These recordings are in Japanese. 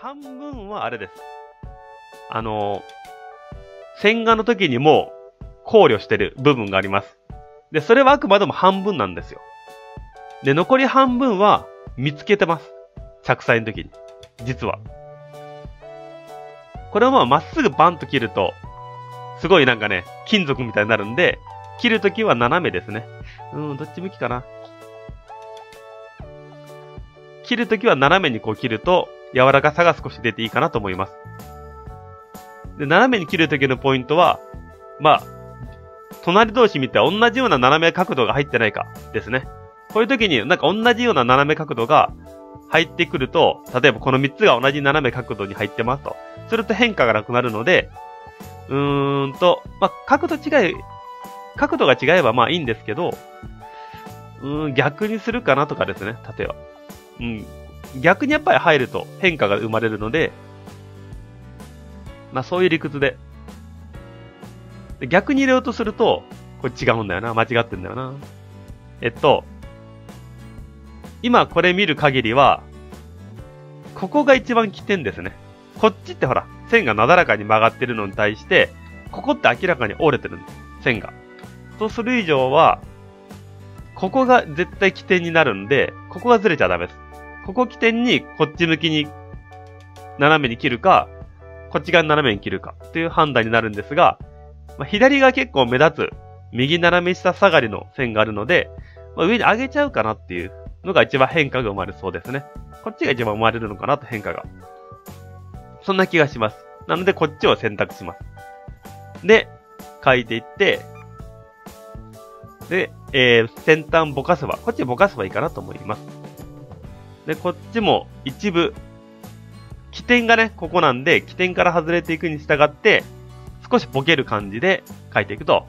半分はあれです。あの、線画の時にも考慮してる部分があります。で、それはあくまでも半分なんですよ。で、残り半分は見つけてます。着彩の時に。実は。これはまあまっすぐバンと切ると、すごいなんかね、金属みたいになるんで、切るときは斜めですね。うん、どっち向きかな。切るときは斜めにこう切ると、柔らかさが少し出ていいかなと思います。で、斜めに切るときのポイントは、まあ、隣同士見て同じような斜め角度が入ってないかですね。こういう時になんか同じような斜め角度が入ってくると、例えばこの3つが同じ斜め角度に入ってますと。すると変化がなくなるので、うーんと、まあ、角度違い、角度が違えばまあいいんですけど、うーん、逆にするかなとかですね、例えば。うん。逆にやっぱり入ると変化が生まれるので、まあそういう理屈で。で逆に入れようとすると、これ違うんだよな。間違ってんだよな。えっと、今これ見る限りは、ここが一番起点ですね。こっちってほら、線がなだらかに曲がってるのに対して、ここって明らかに折れてるんです。線が。とする以上は、ここが絶対起点になるんで、ここがずれちゃダメです。ここ起点にこっち向きに斜めに切るか、こっち側に斜めに切るかっていう判断になるんですが、まあ、左が結構目立つ右斜め下下がりの線があるので、まあ、上に上げちゃうかなっていうのが一番変化が生まれそうですね。こっちが一番生まれるのかなと変化が。そんな気がします。なのでこっちを選択します。で、書いていって、で、えー、先端ぼかせば、こっちぼかせばいいかなと思います。で、こっちも一部、起点がね、ここなんで、起点から外れていくに従って、少しボケる感じで書いていくと、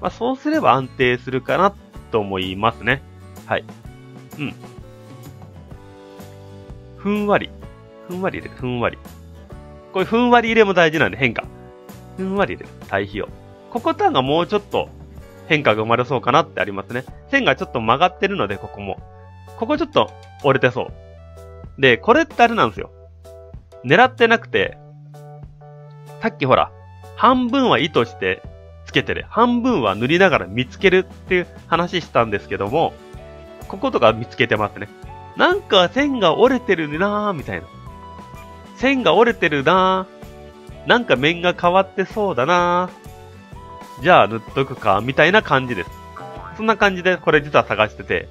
まあ、そうすれば安定するかなと思いますね。はい。うん。ふんわり。ふんわり入れる、ふんわり。こういうふんわり入れも大事なんで変化。ふんわり入れる、対比を。ここターンがもうちょっと変化が生まれそうかなってありますね。線がちょっと曲がってるので、ここも。ここちょっと折れてそう。で、これってあれなんですよ。狙ってなくて、さっきほら、半分は意図してつけてる。半分は塗りながら見つけるっていう話したんですけども、こことか見つけてますね。なんか線が折れてるなぁ、みたいな。線が折れてるなぁ。なんか面が変わってそうだなぁ。じゃあ塗っとくか、みたいな感じです。そんな感じでこれ実は探してて。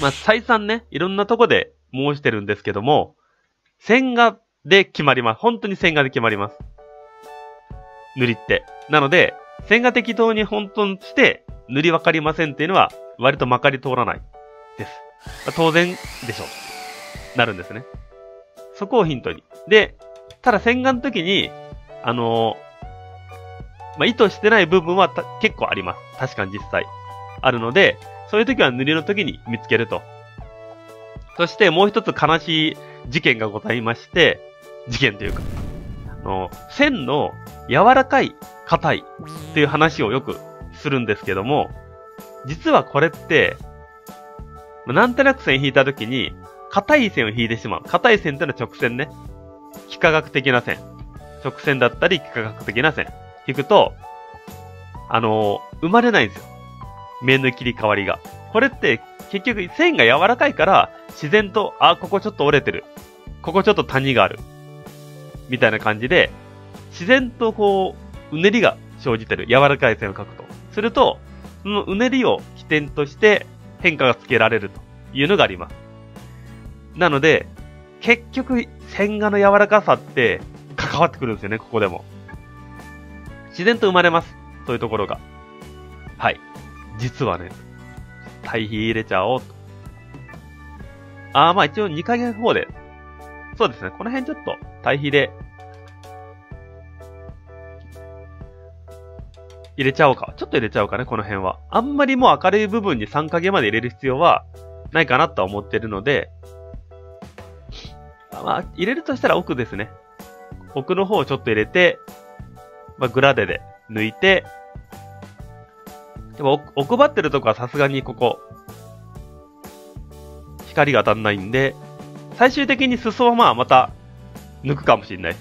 まあ、再三ね、いろんなとこで申してるんですけども、線画で決まります。本当に線画で決まります。塗りって。なので、線が適当に本当にして塗り分かりませんっていうのは割とまかり通らないです。まあ、当然でしょう。なるんですね。そこをヒントに。で、ただ洗顔の時に、あのー、まあ、意図してない部分は結構あります。確かに実際。あるので、そういう時は塗りの時に見つけると。そしてもう一つ悲しい事件がございまして、事件というか、あの、線の柔らかい、硬いっていう話をよくするんですけども、実はこれって、なんとなく線引いたときに、硬い線を引いてしまう。硬い線ってのは直線ね。幾何学的な線。直線だったり幾何学的な線。引くと、あのー、生まれないんですよ。面の切り替わりが。これって結局線が柔らかいから自然と、あ、ここちょっと折れてる。ここちょっと谷がある。みたいな感じで、自然とこう、うねりが生じてる。柔らかい線を描くと。すると、そのうねりを起点として変化がつけられるというのがあります。なので、結局、線画の柔らかさって関わってくるんですよね、ここでも。自然と生まれます。そういうところが。はい。実はね、対比入れちゃおうと。あー、まあ一応2回の方で。そうですね、この辺ちょっと対比で入れちゃおうか。ちょっと入れちゃおうかね、この辺は。あんまりもう明るい部分に3影まで入れる必要はないかなとは思ってるので、まあ、入れるとしたら奥ですね。奥の方をちょっと入れて、まあ、グラデで抜いて、でも奥張ってるとこはさすがにここ、光が当たんないんで、最終的に裾はまあまた抜くかもしれない。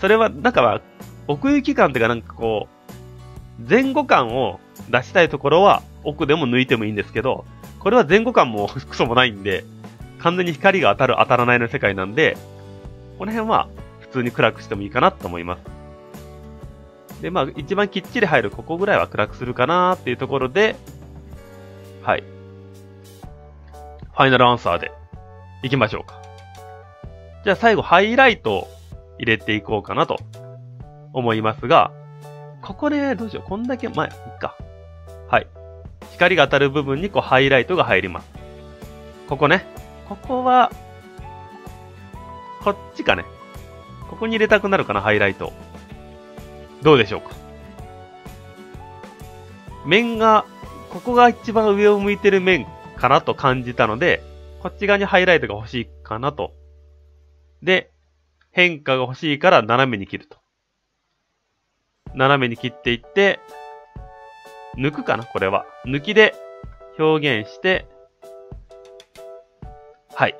それは、なんかまあ、奥行き感っていうかなんかこう、前後感を出したいところは奥でも抜いてもいいんですけど、これは前後感も クソもないんで、完全に光が当たる当たらないの世界なんで、この辺は普通に暗くしてもいいかなと思います。で、まあ、一番きっちり入るここぐらいは暗くするかなっていうところで、はい。ファイナルアンサーで行きましょうか。じゃあ最後、ハイライトを入れていこうかなと思いますが、ここで、どうしよう。こんだけ前、いっか。はい。光が当たる部分にこうハイライトが入ります。ここね。ここは、こっちかね。ここに入れたくなるかな、ハイライト。どうでしょうか？面が、ここが一番上を向いてる面かなと感じたので、こっち側にハイライトが欲しいかなと。で、変化が欲しいから斜めに切ると。斜めに切っていって、抜くかなこれは。抜きで表現して、はい。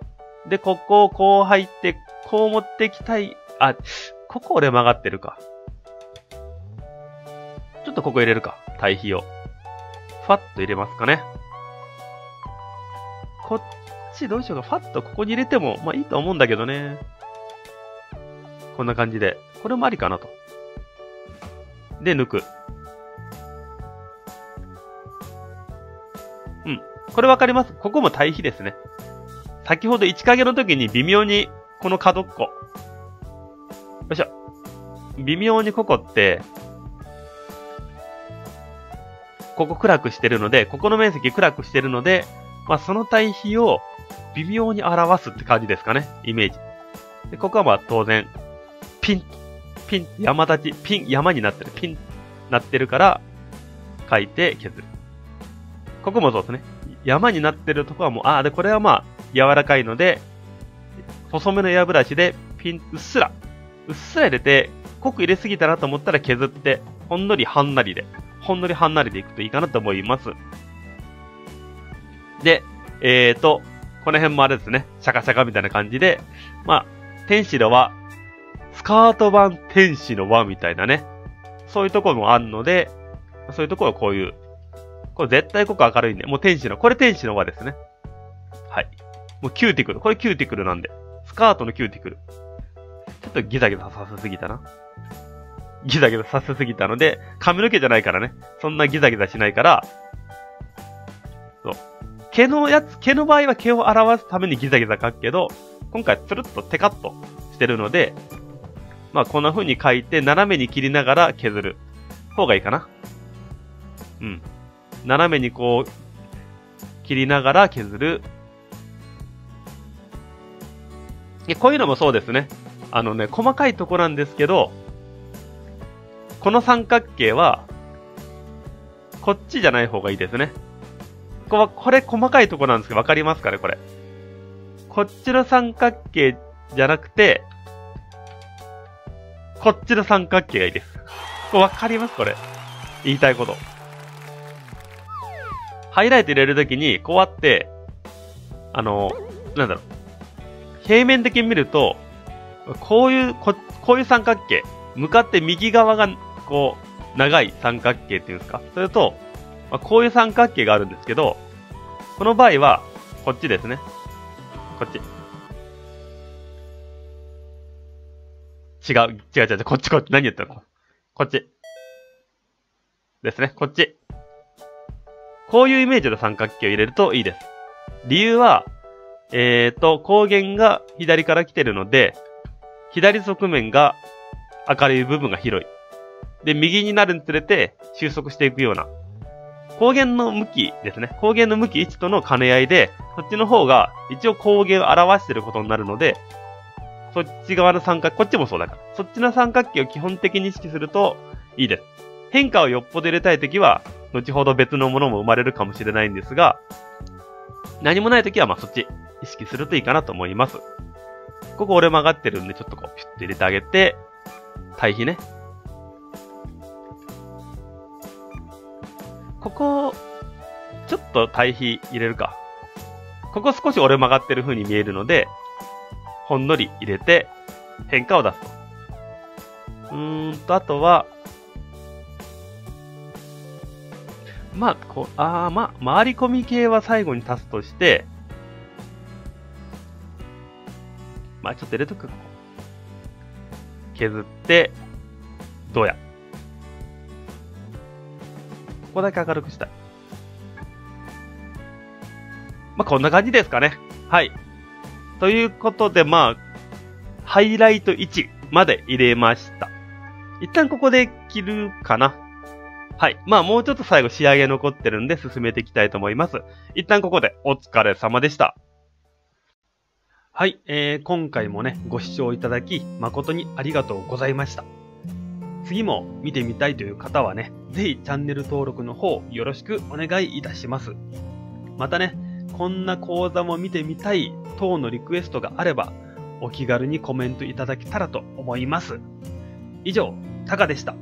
で、ここをこう入って、こう持ってきたい。あ、ここ俺曲がってるか。っとここ入れるか。対比を。ファッと入れますかね。こっちどうしようか。ファッとここに入れても、まあいいと思うんだけどね。こんな感じで。これもありかなと。で、抜く。うん。これわかります？ここも対比ですね。先ほど1影の時に微妙にこの角っこ。よいしょ。微妙にここって、ここ暗くしてるので、ここの面積暗くしてるので、まあその対比を微妙に表すって感じですかね。イメージ。で、ここはまあ当然、ピン、ピン、山立ち、ピン、山になってる、ピン、なってるから、書いて削る。ここもそうですね。山になってるとこはもう、ああ、で、これはまあ、柔らかいので、細めのエアブラシで、ピン、うっすら、うっすら入れて、濃く入れすぎたなと思ったら削って、ほんのりはんなりで、ほんのりはんなりでいくといいかなと思います。で、えーと、この辺もあれですね、シャカシャカみたいな感じで、まあ、天使のはスカート版天使の輪みたいなね。そういうところもあるので、そういうところはこういう。これ絶対ここ明るいんで、もう天使の、これ天使の輪ですね。はい。もうキューティクル。これキューティクルなんで。スカートのキューティクル。ちょっとギザギザさせすぎたな。ギザギザさせすぎたので、髪の毛じゃないからね。そんなギザギザしないから、そう。毛のやつ、毛の場合は毛を表すためにギザギザ書くけど、今回つるっとテカッとしてるので、まあ、こんな風に書いて、斜めに切りながら削る方がいいかな。うん。斜めにこう、切りながら削る。こういうのもそうですね。あのね、細かいとこなんですけど、この三角形は、こっちじゃない方がいいですね。ここれ細かいとこなんですけど、わかりますかね、これ。こっちの三角形じゃなくて、こっちの三角形がいいです。わかりますこれ。言いたいこと。ハイライト入れるときに、こうやって、あの、なんだろう。平面的に見ると、こういう、ここういう三角形。向かって右側が、こう、長い三角形っていうんですか？それと、まあ、こういう三角形があるんですけど、この場合は、こっちですね。こっち。違う、違う違う違う、こっちこっち、何言ったの？こっち。ですね、こっち。こういうイメージの三角形を入れるといいです。理由は、えーと、光源が左から来てるので、左側面が明るい部分が広い。で、右になるにつれて収束していくような。光源の向きですね。光源の向き位置との兼ね合いで、そっちの方が一応光源を表してることになるので、そっち側の三角、こっちもそうだから。そっちの三角形を基本的に意識するといいです。変化をよっぽど入れたいときは、後ほど別のものも生まれるかもしれないんですが、何もないときはまあそっち意識するといいかなと思います。ここ折れ曲がってるんで、ちょっとこう、ピュッと入れてあげて、対比ね。と対比入れるか。ここ少し折れ曲がってる風に見えるので、ほんのり入れて変化を出すと。うーんと、あとは、まあ、こあまあ、回り込み系は最後に足すとして、まあ、ちょっと入れとくか。削って、どうや。ここだけ明るくしたい。まあ、こんな感じですかね。はい。ということで、まあ、ハイライト1まで入れました。一旦ここで切るかな。はい。まあ、もうちょっと最後仕上げ残ってるんで進めていきたいと思います。一旦ここでお疲れ様でした。はい、えー、今回もね、ご視聴いただき、誠にありがとうございました。次も見てみたいという方はね、ぜひチャンネル登録の方よろしくお願いいたします。またね、こんな講座も見てみたい等のリクエストがあれば、お気軽にコメントいただけたらと思います。以上、タカでした。